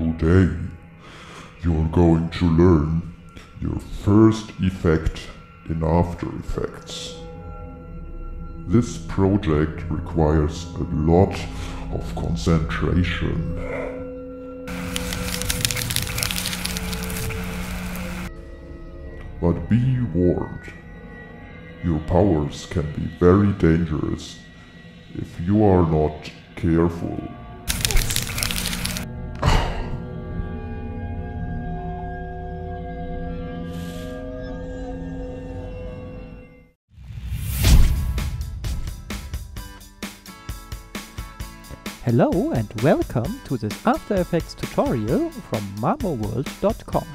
Today, you're going to learn your first effect in After Effects. This project requires a lot of concentration. But be warned, your powers can be very dangerous if you are not careful. Hello and welcome to this After Effects tutorial from mamoworld.com.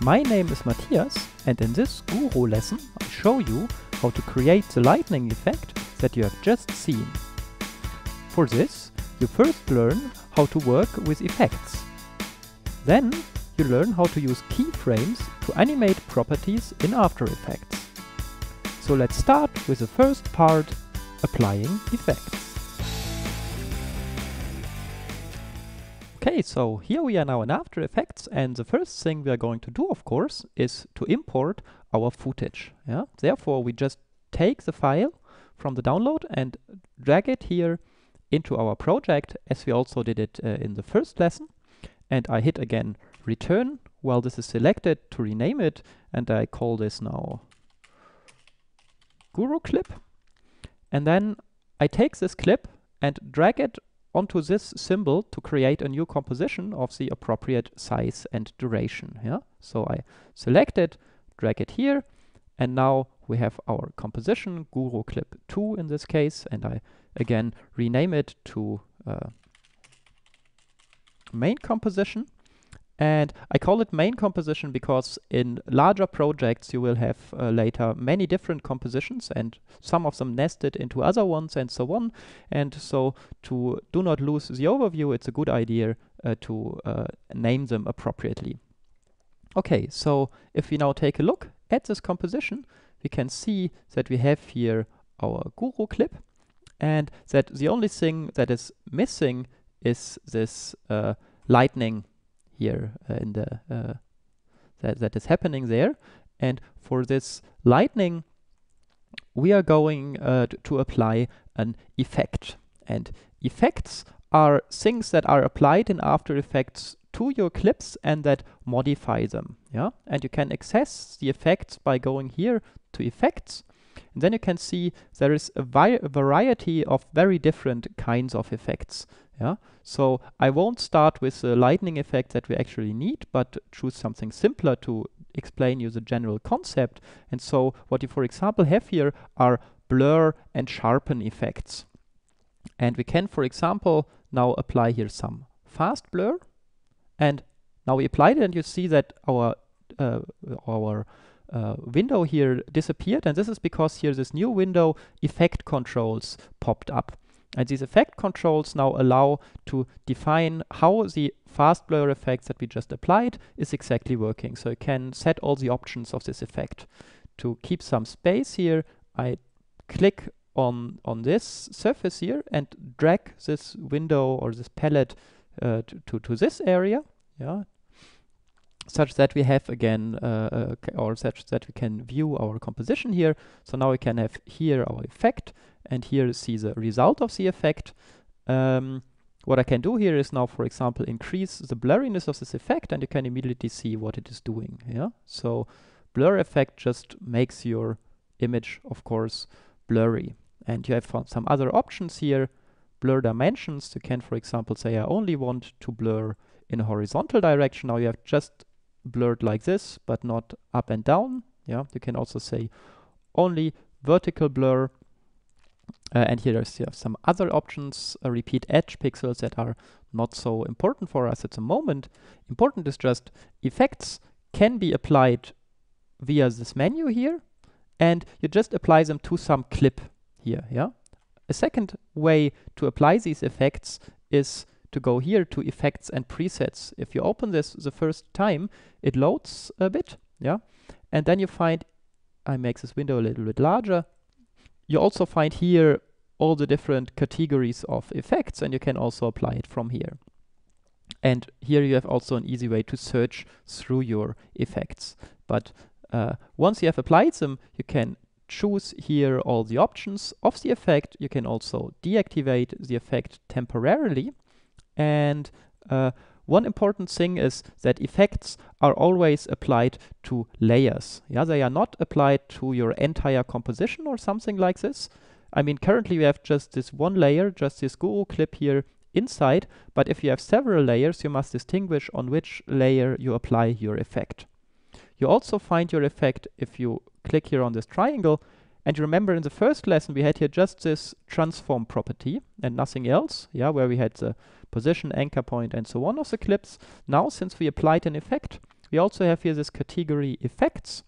My name is Matthias and in this Guru lesson I show you how to create the lightning effect that you have just seen. For this, you first learn how to work with effects. Then you learn how to use keyframes to animate properties in After Effects. So let's start with the first part, applying effects. Okay, so here we are now in After Effects and the first thing we are going to do, of course, is to import our footage. Yeah? Therefore, we just take the file from the download and drag it here into our project as we also did it uh, in the first lesson. And I hit again return while this is selected to rename it and I call this now Guru clip. And then I take this clip and drag it onto this symbol to create a new composition of the appropriate size and duration. Yeah? So I select it, drag it here, and now we have our composition, Guru Clip 2 in this case, and I again rename it to uh, main composition. And I call it main composition because in larger projects you will have uh, later many different compositions and some of them nested into other ones and so on. And so to do not lose the overview, it's a good idea uh, to uh, name them appropriately. Okay, so if we now take a look at this composition, we can see that we have here our Guru clip and that the only thing that is missing is this uh, lightning here uh, in the uh, that, that is happening there. And for this lightning, we are going uh, to apply an effect. And effects are things that are applied in After Effects to your clips and that modify them. Yeah, and you can access the effects by going here to Effects. And then you can see there is a, a variety of very different kinds of effects. Yeah, so I won't start with the lightning effect that we actually need, but choose something simpler to explain you the general concept. And so what you, for example, have here are blur and sharpen effects. And we can, for example, now apply here some fast blur. And now we applied it and you see that our uh, our uh, window here disappeared. And this is because here this new window effect controls popped up. And these effect controls now allow to define how the fast blur effects that we just applied is exactly working. So you can set all the options of this effect. To keep some space here, I click on, on this surface here and drag this window or this palette uh, to, to, to this area. Yeah, such that we have again, uh, uh, or such that we can view our composition here. So now we can have here our effect, and here you see the result of the effect. Um, what I can do here is now, for example, increase the blurriness of this effect, and you can immediately see what it is doing. Yeah. So blur effect just makes your image, of course, blurry. And you have some other options here. Blur dimensions. You can, for example, say I only want to blur in a horizontal direction. Now you have just blurred like this, but not up and down. Yeah, you can also say only vertical blur. Uh, and here you have some other options, uh, repeat edge pixels that are not so important for us at the moment. Important is just effects can be applied via this menu here, and you just apply them to some clip here. Yeah. A second way to apply these effects is to go here to effects and presets. If you open this the first time, it loads a bit, yeah, and then you find, I make this window a little bit larger. You also find here all the different categories of effects, and you can also apply it from here. And here you have also an easy way to search through your effects. But uh, once you have applied them, you can choose here all the options of the effect. You can also deactivate the effect temporarily. And uh, one important thing is that effects are always applied to layers. Yeah, they are not applied to your entire composition or something like this. I mean, currently we have just this one layer, just this Guru clip here inside, but if you have several layers, you must distinguish on which layer you apply your effect. You also find your effect if you click here on this triangle, and you remember in the first lesson we had here just this transform property and nothing else, yeah, where we had the position, anchor point, and so on of the clips. Now, since we applied an effect, we also have here this category effects,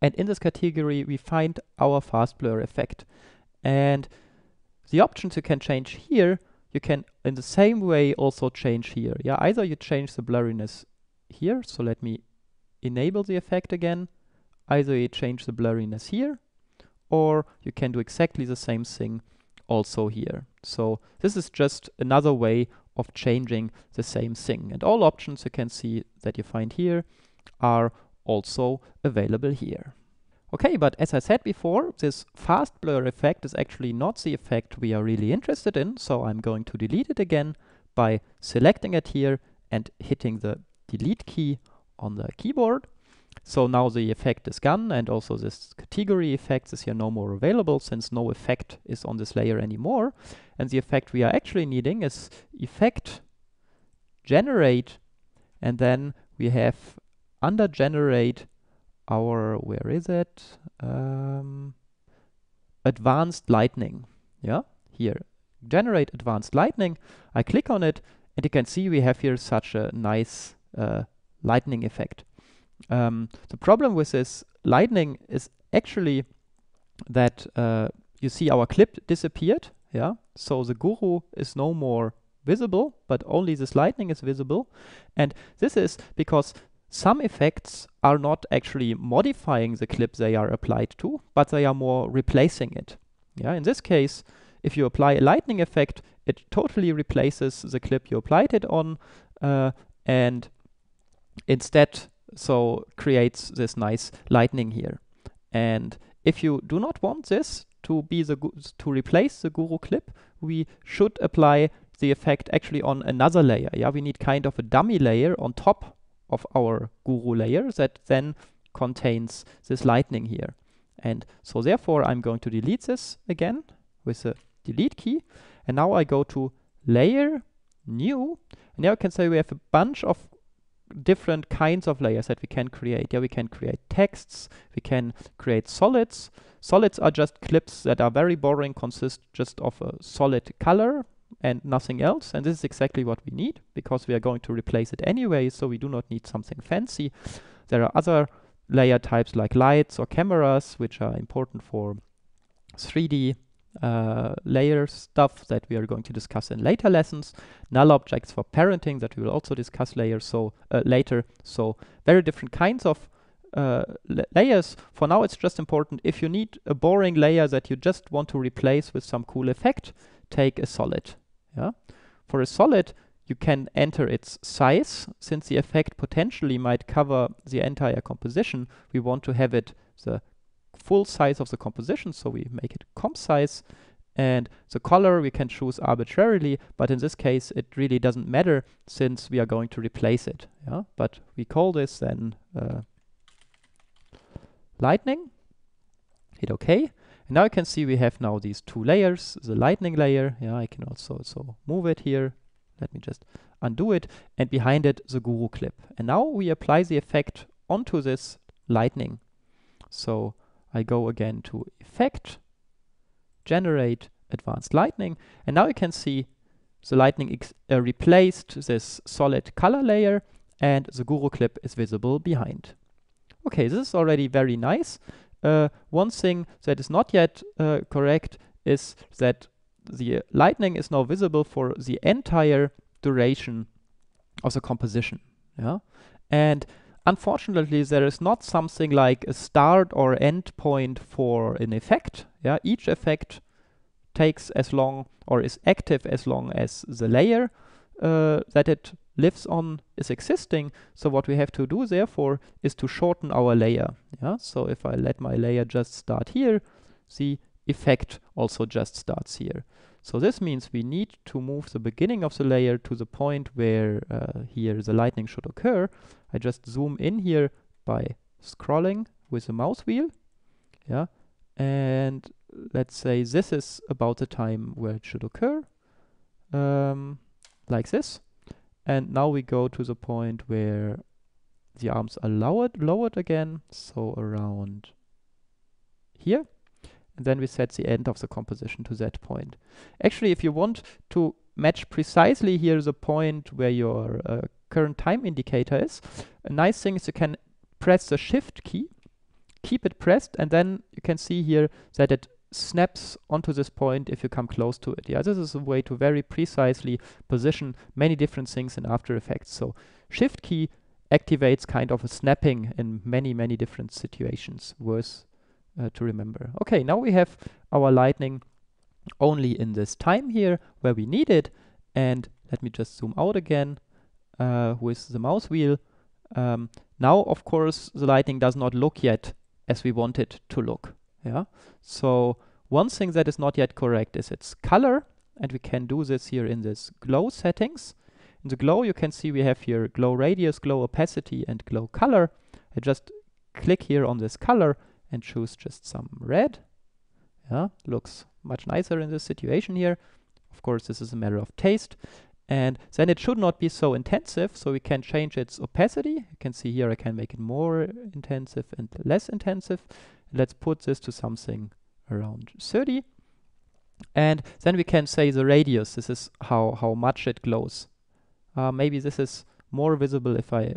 and in this category we find our fast blur effect. And the options you can change here, you can in the same way also change here. Yeah, either you change the blurriness here, so let me enable the effect again, either you change the blurriness here, or you can do exactly the same thing also here. So this is just another way of changing the same thing. And all options you can see that you find here are also available here. Okay, but as I said before, this fast blur effect is actually not the effect we are really interested in, so I'm going to delete it again by selecting it here and hitting the delete key on the keyboard. So now the effect is gone and also this category effect is here no more available since no effect is on this layer anymore. And the effect we are actually needing is effect generate and then we have under generate our, where is it? Um, advanced lightning. Yeah, here. Generate advanced lightning. I click on it and you can see we have here such a nice uh, lightning effect. Um, the problem with this lightning is actually that uh, you see our clip disappeared. Yeah, so the guru is no more visible, but only this lightning is visible. And this is because some effects are not actually modifying the clip they are applied to, but they are more replacing it. Yeah, in this case, if you apply a lightning effect, it totally replaces the clip you applied it on, uh, and instead so creates this nice lightning here. And if you do not want this to be the to replace the guru clip, we should apply the effect actually on another layer. Yeah, we need kind of a dummy layer on top of our guru layer that then contains this lightning here. And so therefore I'm going to delete this again with the delete key. And now I go to layer, new, and now I can say we have a bunch of different kinds of layers that we can create. Yeah, we can create texts, we can create solids. Solids are just clips that are very boring, consist just of a solid color and nothing else. And this is exactly what we need because we are going to replace it anyway, so we do not need something fancy. There are other layer types like lights or cameras, which are important for 3D uh, layer stuff that we are going to discuss in later lessons. Null objects for parenting that we will also discuss later. So uh, later. So very different kinds of uh, layers. For now, it's just important if you need a boring layer that you just want to replace with some cool effect, take a solid. Yeah. For a solid, you can enter its size. Since the effect potentially might cover the entire composition, we want to have it the full size of the composition, so we make it comp size. And the color we can choose arbitrarily, but in this case it really doesn't matter since we are going to replace it. Yeah, but we call this then uh, lightning. Hit OK. And now you can see we have now these two layers, the lightning layer. Yeah, I can also so move it here. Let me just undo it. And behind it, the guru clip. And now we apply the effect onto this lightning. So I go again to Effect, Generate Advanced Lightning, and now you can see the lightning uh, replaced this solid color layer and the guru clip is visible behind. Okay, this is already very nice. Uh, one thing that is not yet uh, correct is that the lightning is now visible for the entire duration of the composition. Yeah, and Unfortunately, there is not something like a start or end point for an effect. Yeah, each effect takes as long or is active as long as the layer uh, that it lives on is existing. So what we have to do therefore is to shorten our layer. Yeah. So if I let my layer just start here, the effect also just starts here. So this means we need to move the beginning of the layer to the point where uh, here the lightning should occur. I just zoom in here by scrolling with the mouse wheel. Yeah. And let's say this is about the time where it should occur. Um, like this. And now we go to the point where the arms are lowered, lowered again, so around here. And then we set the end of the composition to that point. Actually, if you want to match precisely here the point where your uh, current time indicator is, a nice thing is you can press the shift key, keep it pressed, and then you can see here that it snaps onto this point if you come close to it. Yeah, this is a way to very precisely position many different things in After Effects. So Shift key activates kind of a snapping in many, many different situations. Worth uh, to remember. Okay, now we have our lightning only in this time here where we need it. And let me just zoom out again uh, with the mouse wheel. Um, now, of course, the lightning does not look yet as we want it to look. Yeah. So one thing that is not yet correct is its color, and we can do this here in this glow settings. In the glow, you can see we have here glow radius, glow opacity, and glow color. I just click here on this color and choose just some red. Yeah, looks much nicer in this situation here. Of course, this is a matter of taste. And then it should not be so intensive, so we can change its opacity. You can see here I can make it more intensive and less intensive. Let's put this to something around 30. And then we can say the radius. This is how, how much it glows. Uh, maybe this is more visible if I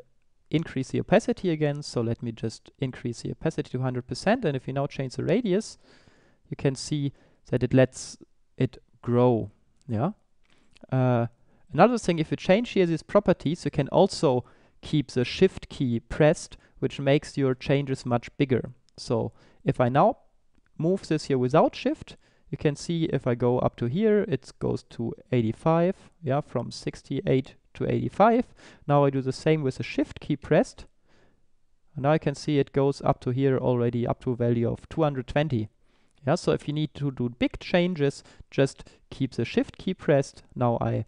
increase the opacity again. So let me just increase the opacity to 100%. And if we now change the radius, you can see that it lets it grow. Yeah. Uh, another thing, if you change here these properties, you can also keep the shift key pressed, which makes your changes much bigger. So if I now move this here without shift, you can see if I go up to here, it goes to 85, yeah, from 68 to 85. Now I do the same with the shift key pressed. And now I can see it goes up to here already up to a value of 220. Yeah, so if you need to do big changes, just keep the shift key pressed. Now I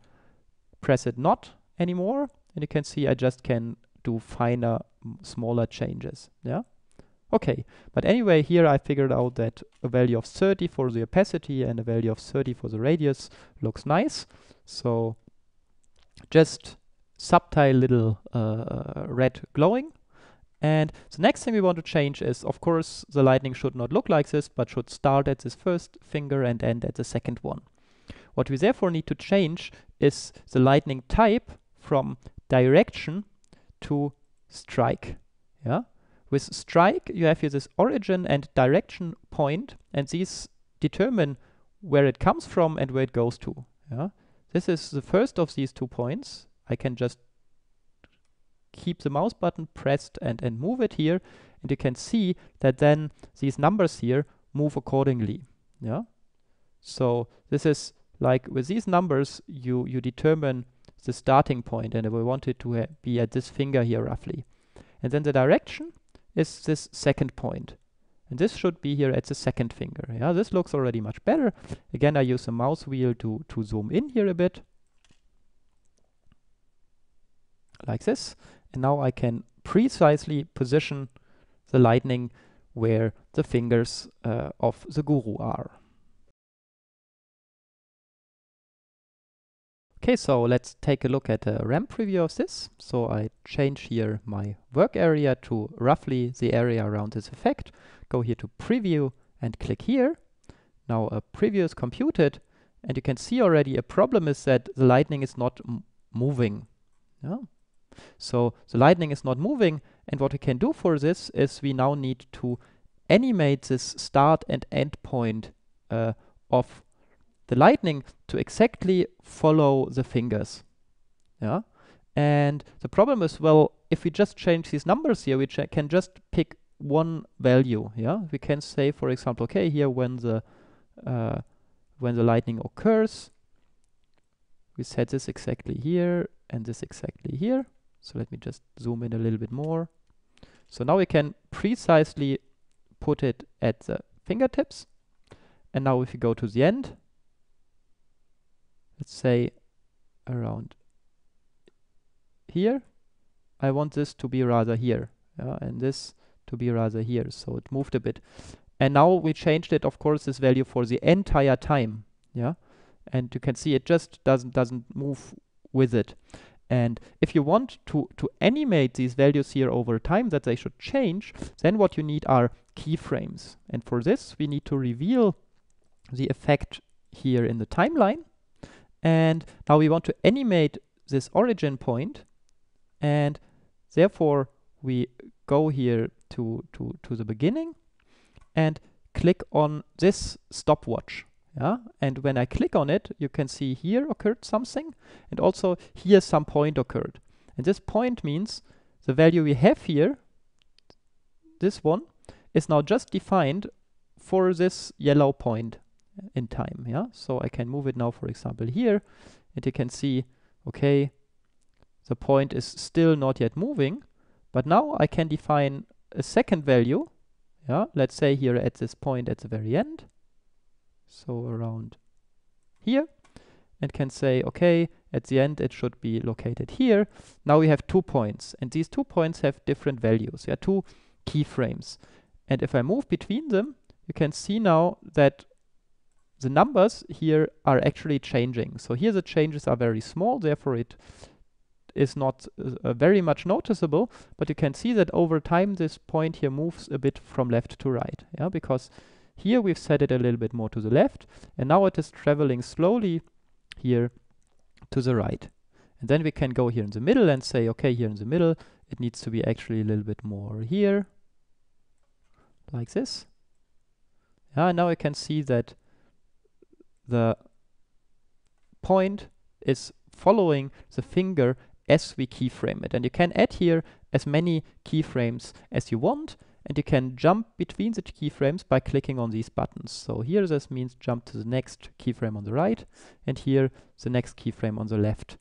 press it not anymore, and you can see I just can do finer, smaller changes. Yeah. Okay, but anyway, here I figured out that a value of 30 for the opacity and a value of 30 for the radius looks nice. So just subtle little uh, red glowing. And the next thing we want to change is, of course, the lightning should not look like this, but should start at this first finger and end at the second one. What we therefore need to change is the lightning type from direction to strike. Yeah. With strike, you have here this origin and direction point, and these determine where it comes from and where it goes to. Yeah? This is the first of these two points. I can just keep the mouse button pressed and, and move it here, and you can see that then these numbers here move accordingly. Yeah. So this is like with these numbers, you you determine the starting point, and we want it to be at this finger here roughly. And then the direction is this second point. And this should be here at the second finger. Yeah, this looks already much better. Again, I use the mouse wheel to, to zoom in here a bit. Like this. And now I can precisely position the lightning where the fingers uh, of the guru are. Okay, so let's take a look at a RAM preview of this. So I change here my work area to roughly the area around this effect. Go here to preview and click here. Now a preview is computed and you can see already a problem is that the lightning is not moving. Yeah? So the lightning is not moving and what we can do for this is we now need to animate this start and end point uh, of the lightning to exactly follow the fingers. Yeah. And the problem is, well, if we just change these numbers here, we can just pick one value. Yeah. We can say, for example, okay, here when the uh, when the lightning occurs, we set this exactly here and this exactly here. So let me just zoom in a little bit more. So now we can precisely put it at the fingertips. And now if you go to the end, let's say around here, I want this to be rather here, yeah, and this to be rather here. So it moved a bit. And now we changed it, of course, this value for the entire time, yeah. And you can see it just doesn't doesn't move with it. And if you want to, to animate these values here over time that they should change, then what you need are keyframes. And for this, we need to reveal the effect here in the timeline. And now we want to animate this origin point. And therefore, we go here to, to, to the beginning and click on this stopwatch. Yeah, and when I click on it, you can see here occurred something, and also here some point occurred. And this point means the value we have here, this one, is now just defined for this yellow point in time. Yeah, so I can move it now, for example, here, and you can see, okay, the point is still not yet moving, but now I can define a second value. Yeah, let's say here at this point at the very end, so around here and can say okay at the end it should be located here now we have two points and these two points have different values They are two keyframes and if I move between them you can see now that the numbers here are actually changing so here the changes are very small therefore it is not uh, very much noticeable but you can see that over time this point here moves a bit from left to right yeah because here we've set it a little bit more to the left, and now it is traveling slowly here to the right. And then we can go here in the middle and say, okay, here in the middle, it needs to be actually a little bit more here, like this. Yeah, now I can see that the point is following the finger as we keyframe it. And you can add here as many keyframes as you want and you can jump between the keyframes by clicking on these buttons. So here this means jump to the next keyframe on the right and here the next keyframe on the left.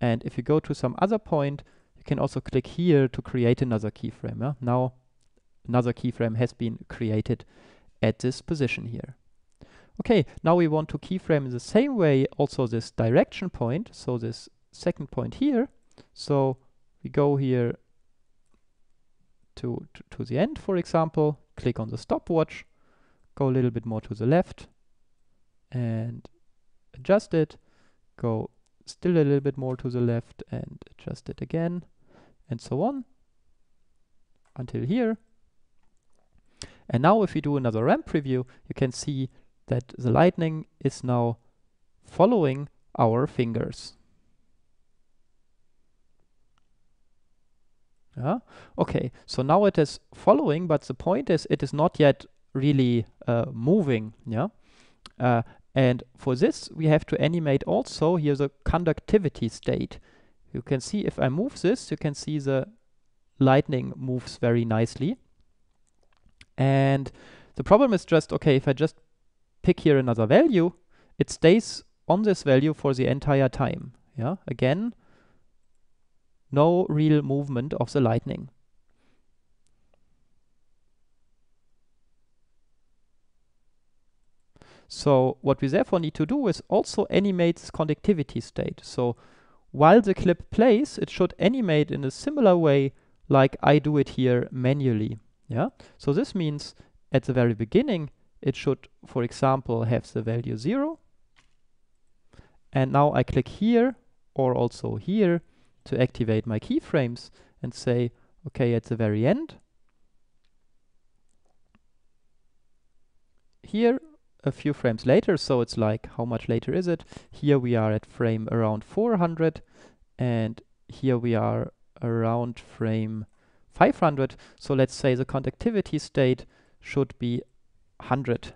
And if you go to some other point, you can also click here to create another keyframe. Yeah? Now another keyframe has been created at this position here. Okay, now we want to keyframe in the same way also this direction point, so this second point here. So we go here to, to, to the end, for example, click on the stopwatch, go a little bit more to the left and adjust it, go still a little bit more to the left and adjust it again, and so on until here. And now if we do another RAM preview, you can see that the lightning is now following our fingers. Yeah. Okay. So now it is following, but the point is it is not yet really uh, moving. Yeah. Uh, and for this, we have to animate also here the conductivity state. You can see if I move this, you can see the lightning moves very nicely. And the problem is just, okay, if I just pick here another value, it stays on this value for the entire time. Yeah, again, no real movement of the lightning. So what we therefore need to do is also animate this conductivity state. So while the clip plays, it should animate in a similar way like I do it here manually. Yeah. So this means at the very beginning, it should, for example, have the value zero. And now I click here or also here to activate my keyframes and say, okay, at the very end, here a few frames later, so it's like, how much later is it? Here we are at frame around 400, and here we are around frame 500. So let's say the conductivity state should be 100.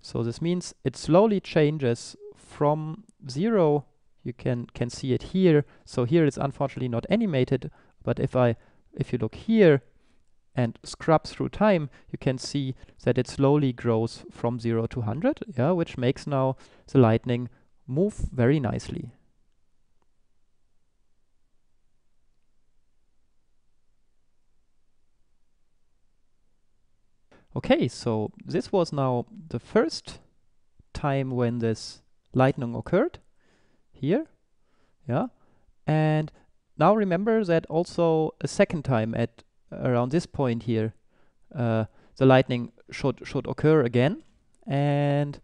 So this means it slowly changes from zero you can can see it here. So here it's unfortunately not animated, but if I if you look here and scrub through time, you can see that it slowly grows from 0 to 100, yeah, which makes now the lightning move very nicely. Okay, so this was now the first time when this lightning occurred here. Yeah. And now remember that also a second time at around this point here, uh, the lightning should, should occur again. And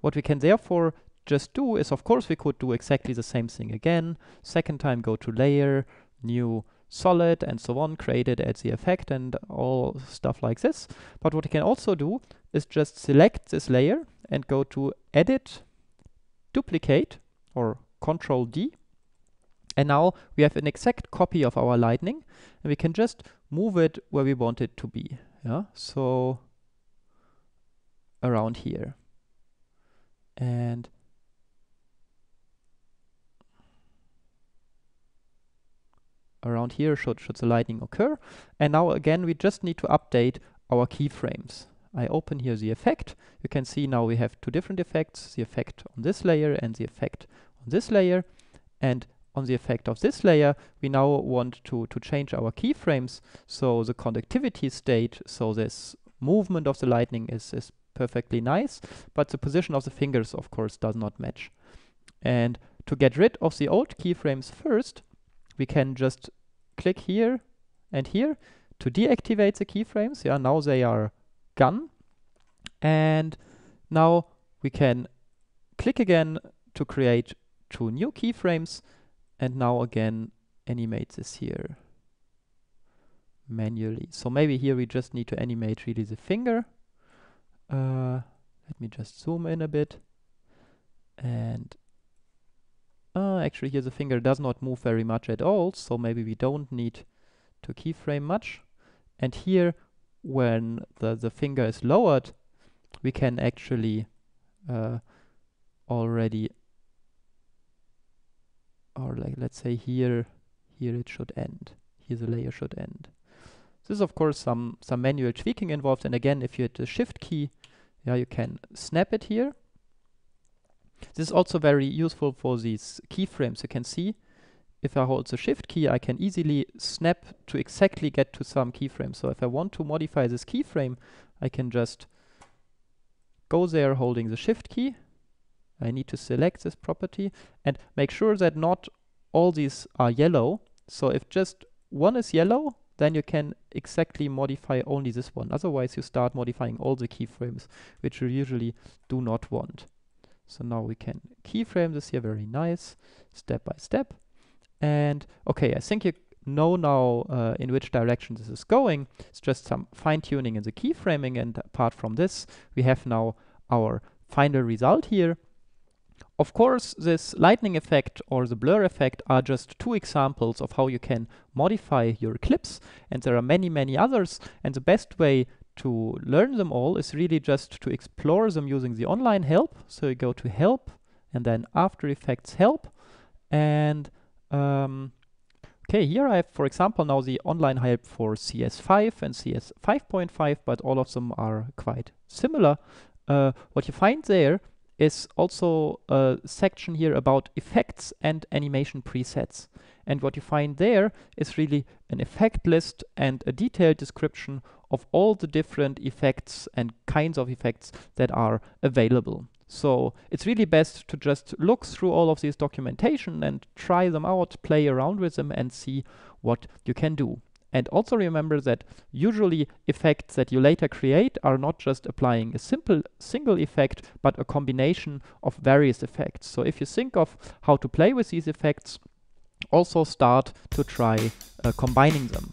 what we can therefore just do is, of course, we could do exactly the same thing again. Second time, go to layer, new solid, and so on, create it as the effect and all stuff like this. But what we can also do is just select this layer and go to edit, duplicate, or control D. And now we have an exact copy of our lightning and we can just move it where we want it to be. Yeah, so around here. And around here should, should the lightning occur. And now again, we just need to update our keyframes. I open here the effect. You can see now we have two different effects, the effect on this layer and the effect on this layer. And on the effect of this layer, we now want to, to change our keyframes. So the conductivity state, so this movement of the lightning is, is perfectly nice, but the position of the fingers, of course, does not match. And to get rid of the old keyframes first, we can just click here and here to deactivate the keyframes. Yeah, now they are gone. And now we can click again to create two new keyframes and now again animate this here manually. So maybe here we just need to animate really the finger. Uh, let me just zoom in a bit and uh, actually here the finger does not move very much at all, so maybe we don't need to keyframe much. And here, when the, the finger is lowered, we can actually uh, already, or like let's say here, here it should end. Here the layer should end. This is of course some, some manual tweaking involved, and again, if you hit the shift key, yeah, you can snap it here this is also very useful for these keyframes. You can see if I hold the shift key, I can easily snap to exactly get to some keyframe. So if I want to modify this keyframe, I can just go there holding the shift key. I need to select this property and make sure that not all these are yellow. So if just one is yellow, then you can exactly modify only this one. Otherwise, you start modifying all the keyframes, which you usually do not want. So now we can keyframe this here very nice, step by step. And okay, I think you know now uh, in which direction this is going. It's just some fine tuning in the keyframing. And apart from this, we have now our final result here. Of course, this lightning effect or the blur effect are just two examples of how you can modify your clips. And there are many, many others. And the best way to learn them all is really just to explore them using the online help. So you go to help and then After Effects help. And um, okay, here I have, for example, now the online help for CS5 and CS 5.5, but all of them are quite similar. Uh, what you find there is also a section here about effects and animation presets. And what you find there is really an effect list and a detailed description of all the different effects and kinds of effects that are available. So it's really best to just look through all of these documentation and try them out, play around with them and see what you can do. And also remember that usually effects that you later create are not just applying a simple single effect, but a combination of various effects. So if you think of how to play with these effects, also start to try uh, combining them.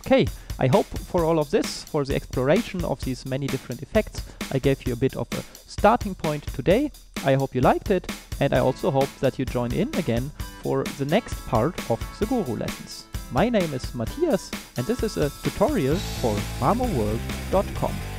Okay, I hope for all of this, for the exploration of these many different effects, I gave you a bit of a starting point today. I hope you liked it, and I also hope that you join in again for the next part of the Guru lessons. My name is Matthias, and this is a tutorial for mamoworld.com.